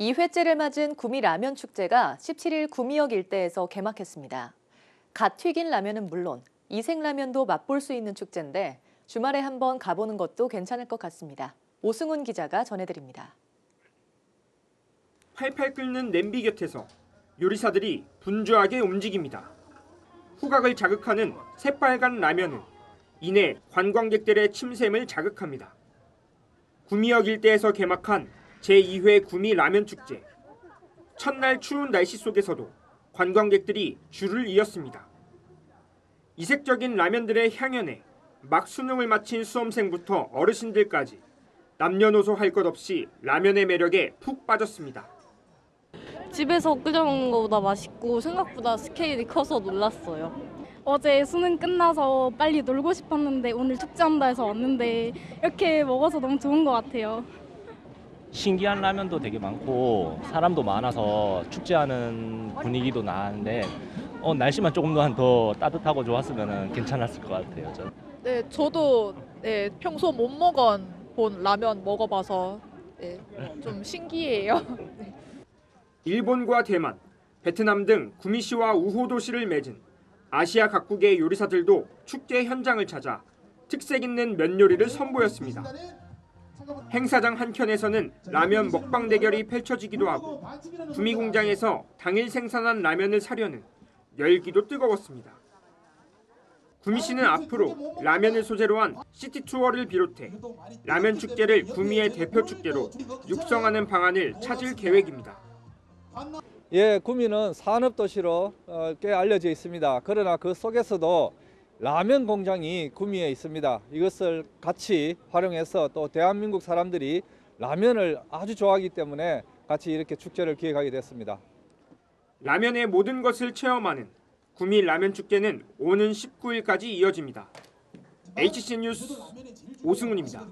2회째를 맞은 구미 라면 축제가 17일 구미역 일대에서 개막했습니다. 갓 튀긴 라면은 물론 이색 라면도 맛볼 수 있는 축제인데 주말에 한번 가보는 것도 괜찮을 것 같습니다. 오승훈 기자가 전해드립니다. 팔팔 끓는 냄비 곁에서 요리사들이 분주하게 움직입니다. 후각을 자극하는 새빨간 라면은 이내 관광객들의 침샘을 자극합니다. 구미역 일대에서 개막한 제2회 구미 라면 축제. 첫날 추운 날씨 속에서도 관광객들이 줄을 이었습니다. 이색적인 라면들의 향연에 막 수능을 마친 수험생부터 어르신들까지 남녀노소 할 것 없이 라면의 매력에 푹 빠졌습니다. 집에서 끓여 먹는 것보다 맛있고 생각보다 스케일이 커서 놀랐어요. 어제 수능 끝나서 빨리 놀고 싶었는데 오늘 축제한다 해서 왔는데 이렇게 먹어서 너무 좋은 것 같아요. 신기한 라면도 되게 많고 사람도 많아서 축제하는 분위기도 나는데 어, 날씨만 조금만 더 따뜻하고 좋았으면 괜찮았을 것 같아요. 저는. 네, 저도 네, 평소 못 먹은 본 라면 먹어봐서 네, 좀 신기해요. 일본과 대만, 베트남 등 구미시와 우호 도시를 맺은 아시아 각국의 요리사들도 축제 현장을 찾아 특색 있는 면 요리를 선보였습니다. 행사장 한켠에서는 라면 먹방 대결이 펼쳐지기도 하고 구미 공장에서 당일 생산한 라면을 사려는 열기도 뜨거웠습니다. 구미시는 앞으로 라면을 소재로 한 시티 투어를 비롯해 라면 축제를 구미의 대표 축제로 육성하는 방안을 찾을 계획입니다. 예, 구미는 산업 도시로 어, 꽤 알려져 있습니다. 그러나 그 속에서도 라면 공장이 구미에 있습니다. 이것을 같이 활용해서 또 대한민국 사람들이 라면을 아주 좋아하기 때문에 같이 이렇게 축제를 기획하게 됐습니다. 라면의 모든 것을 체험하는 구미 라면 축제는 오는 19일까지 이어집니다. HC 뉴스 오승훈입니다.